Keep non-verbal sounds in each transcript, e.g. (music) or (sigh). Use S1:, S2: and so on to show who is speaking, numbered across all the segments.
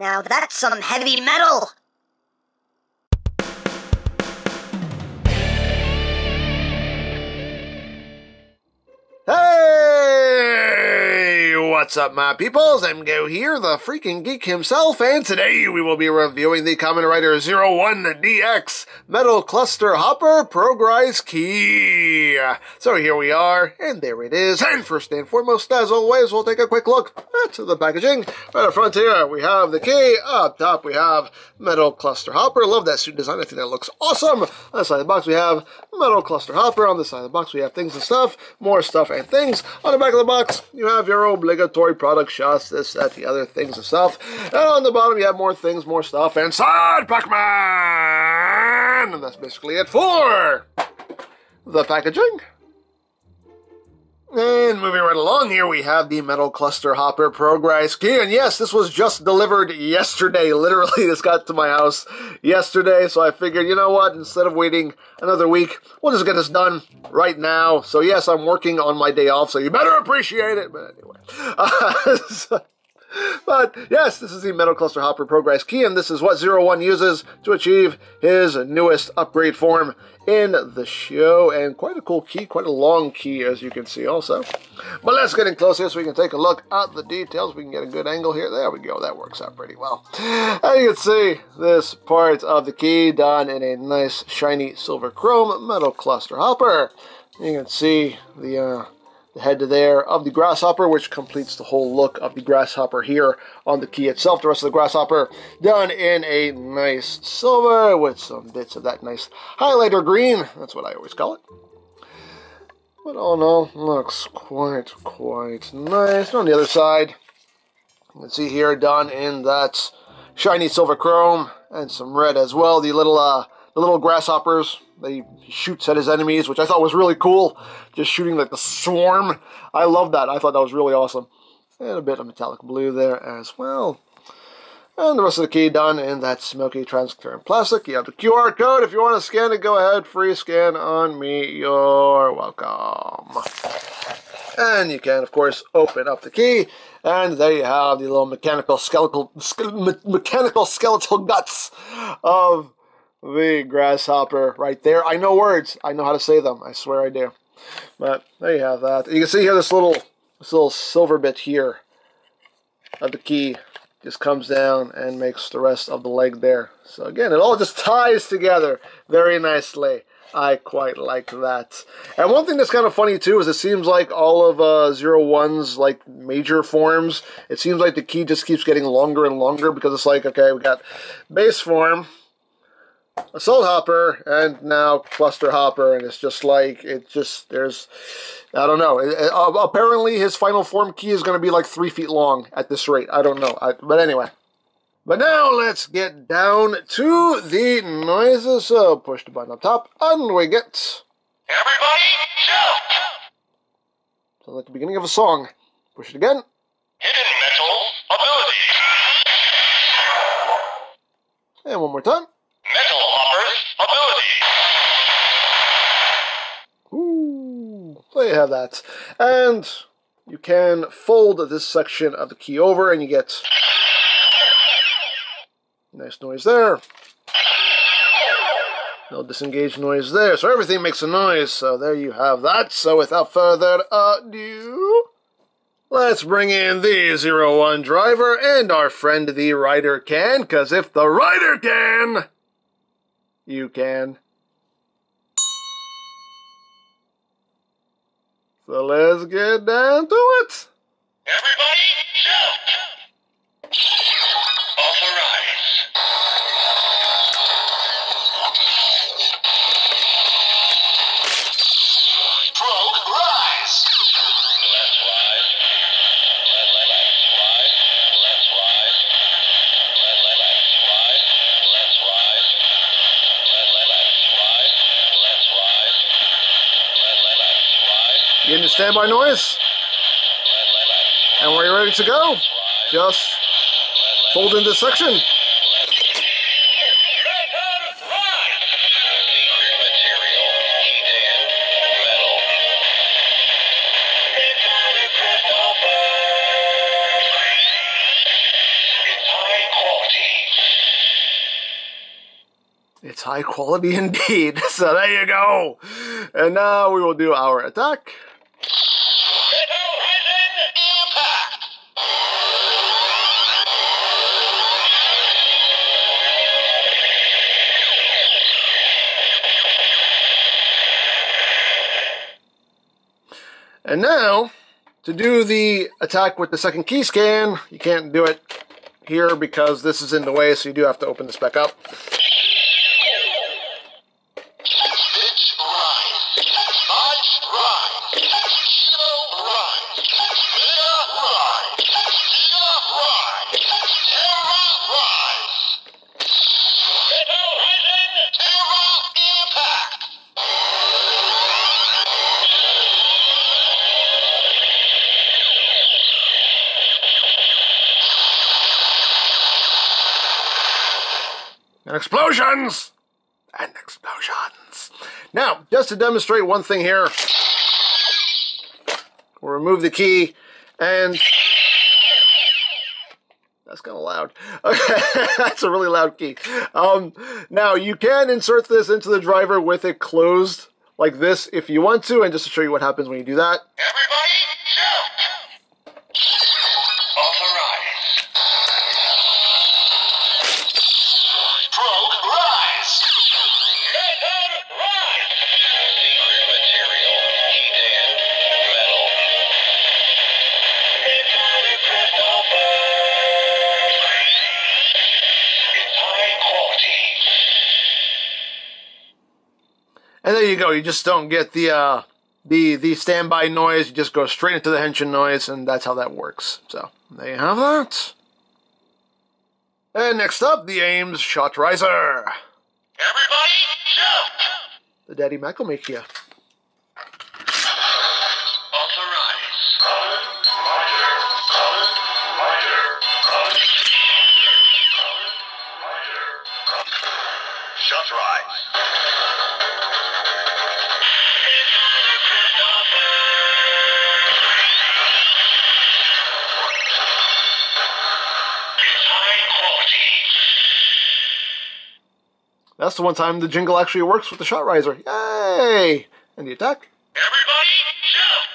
S1: Now that's some heavy metal!
S2: What's up, my peoples? EmGo here, the freaking geek himself, and today we will be reviewing the Kamen Rider 01DX Metal Cluster Hopper Progrise Key. So here we are, and there it is. And first and foremost, as always, we'll take a quick look at the packaging. Right up front here, we have the key. Up top, we have Metal Cluster Hopper. Love that suit design. I think that looks awesome. On the side of the box, we have Metal Cluster Hopper. On the side of the box, we have things and stuff, more stuff and things. On the back of the box, you have your obligatory product shots, this, that, the other things and stuff. And on the bottom, you have more things, more stuff, and Side Pac-Man! And that's basically it for the packaging. And moving right along here, we have the Metal Cluster Hopper Progrise Key. And yes, this was just delivered yesterday. (laughs) Literally, this got to my house yesterday. So I figured, you know what? Instead of waiting another week, we'll just get this done right now. So yes, I'm working on my day off, so you better appreciate it. But anyway. (laughs) Uh, so, but yes, this is the Metal Cluster Hopper Progrise Key, and this is what Zero One uses to achieve his newest upgrade form in the show. And quite a cool key, quite a long key, as you can see also. But let's get in close here so we can take a look at the details. We can get a good angle here. There we go. That works out pretty well. As you can see, this part of the key done in a nice shiny silver chrome metal cluster hopper. You can see the uh, the head to there of the grasshopper, which completes the whole look of the grasshopper here on the key itself. The rest of the grasshopper done in a nice silver with some bits of that nice highlighter green. That's what I always call it. But all in all, looks quite, quite nice. And on the other side, you can see here done in that shiny silver chrome and some red as well. The little, uh, the little grasshoppers they shoots at his enemies, which I thought was really cool. Just shooting like the swarm. I love that. I thought that was really awesome. And a bit of metallic blue there as well. And the rest of the key done in that smoky transparent plastic. You have the QR code. If you want to scan it, go ahead. Free scan on me. You're welcome. And you can, of course, open up the key. And there you have the little mechanical skeletal, mechanical skeletal guts of the grasshopper right there. I know words. I know how to say them. I swear I do. But there you have that. You can see here this little this little silver bit here of the key just comes down and makes the rest of the leg there. So again, it all just (laughs) ties together very nicely. I quite like that. And one thing that's kind of funny too is it seems like all of uh, Zero One's like major forms, it seems like the key just keeps getting longer and longer because it's like, okay, we got base form, assault hopper and now cluster hopper and it's just like it just there's i don't know. It, it, uh, apparently his final form key is going to be like three feet long at this rate. I don't know. I, but anyway. But now let's get down to the noises. So push the button up top and we get
S3: everybody shout
S2: sounds like the beginning of a song. Push it again.
S3: Hidden metal abilities.
S2: And one more time
S3: metal hoppers abilities
S2: Ooh, so you have that. And you can fold this section of the key over and you get nice noise there. No disengage noise there. So everything makes a noise. So there you have that. So without further ado, let's bring in the Zero One driver and our friend the rider can. Because if the rider can, you can. So let's get down to it.
S3: everybody shout
S2: standby noise. And we're ready to go. Just fold into section.
S3: It's high
S2: quality (laughs) indeed. So there you go. And now we will do our attack. And now, to do the attack with the second key scan, you can't do it here because this is in the way, so you do have to open this back up. And explosions! And explosions. Now, just to demonstrate one thing here, we'll remove the key and. That's kind of loud. Okay, (laughs) that's a really loud key. Um, now, you can insert this into the driver with it closed like this if you want to, and just to show you what happens when you do that.
S3: Everybody,
S2: you go. You just don't get the uh, the the standby noise. You just go straight into the henshin noise, and that's how that works. So there you have that. And next up, the Aims Shot Riser,
S3: Everybody, jump!
S2: the Daddy Macromakia.
S3: Authorize.
S2: That's the one time the jingle actually works with the Shot Riser. Yay! And the attack.
S3: Everybody, jump!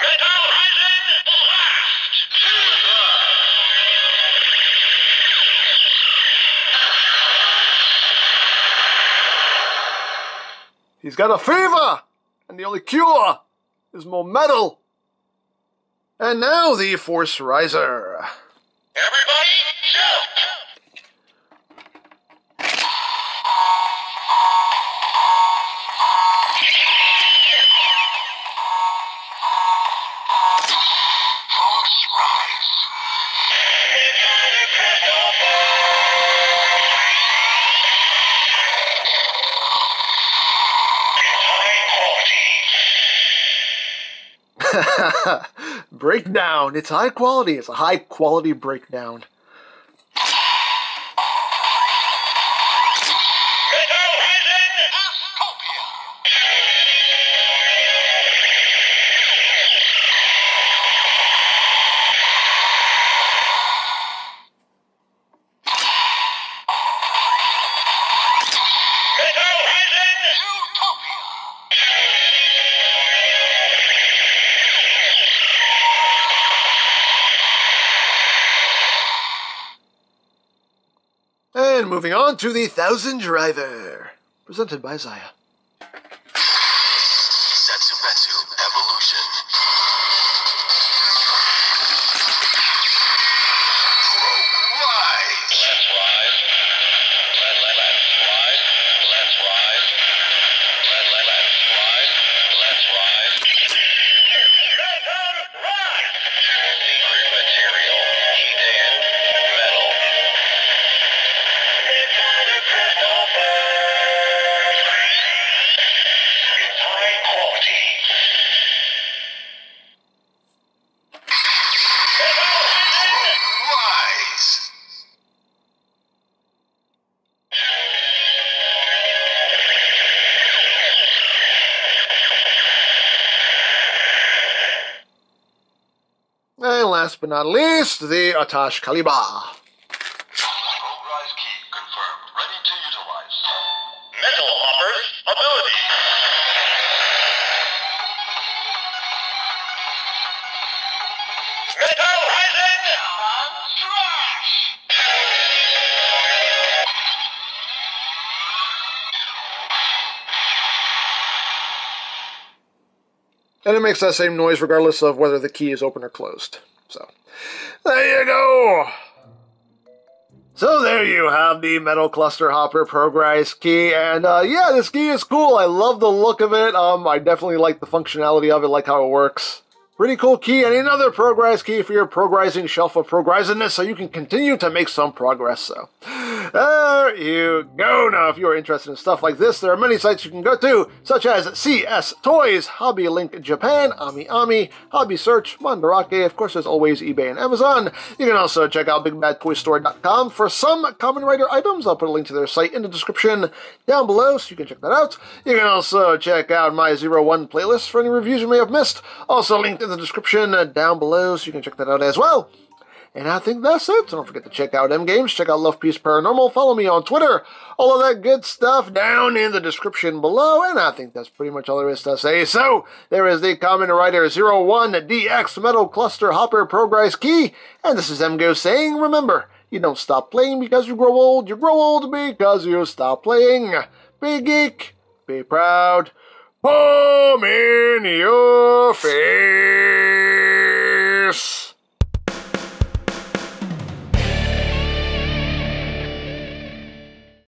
S3: Metal Rising Blast!
S2: He's got a fever, and the only cure is more metal. And now the Force Riser.
S3: Everybody, jump!
S2: Breakdown. It's high quality. It's a high quality breakdown.
S3: Utopia.
S2: Moving on to the Thousandriver, presented by
S3: Zaia. And last
S2: but not least, the
S3: Attache Calibur. And
S2: it makes that same noise regardless of whether the key is open or closed. So, there you go. So there you have the Metal Cluster Hopper Progrise key, and uh, yeah, this key is cool. I love the look of it. Um, I definitely like the functionality of it, like how it works. Pretty cool key, and another Progrise key for your progressing shelf of progressiveness, so you can continue to make some progress. So, there you go. Now, if you are interested in stuff like this, there are many sites you can go to, such as CS Toys, Hobby Link Japan, Ami Ami, Hobby Search, Mandarake, of course, there's always eBay and Amazon. You can also check out BigBadToyStore.com for some Kamen Rider items. I'll put a link to their site in the description down below, so you can check that out. You can also check out my Zero One playlist for any reviews you may have missed. Also linked in the description down below, so you can check that out as well. And I think that's it. So don't forget to check out EmGames, check out Love Peace Paranormal, follow me on Twitter, all of that good stuff down in the description below. And I think that's pretty much all there is to say. So there is the Kamen Rider 01DX Metal Cluster Hopper Progrise Key. And this is EmGo saying, remember, you don't stop playing because you grow old, you grow old because you stop playing. Be geek, be proud, palm in your face.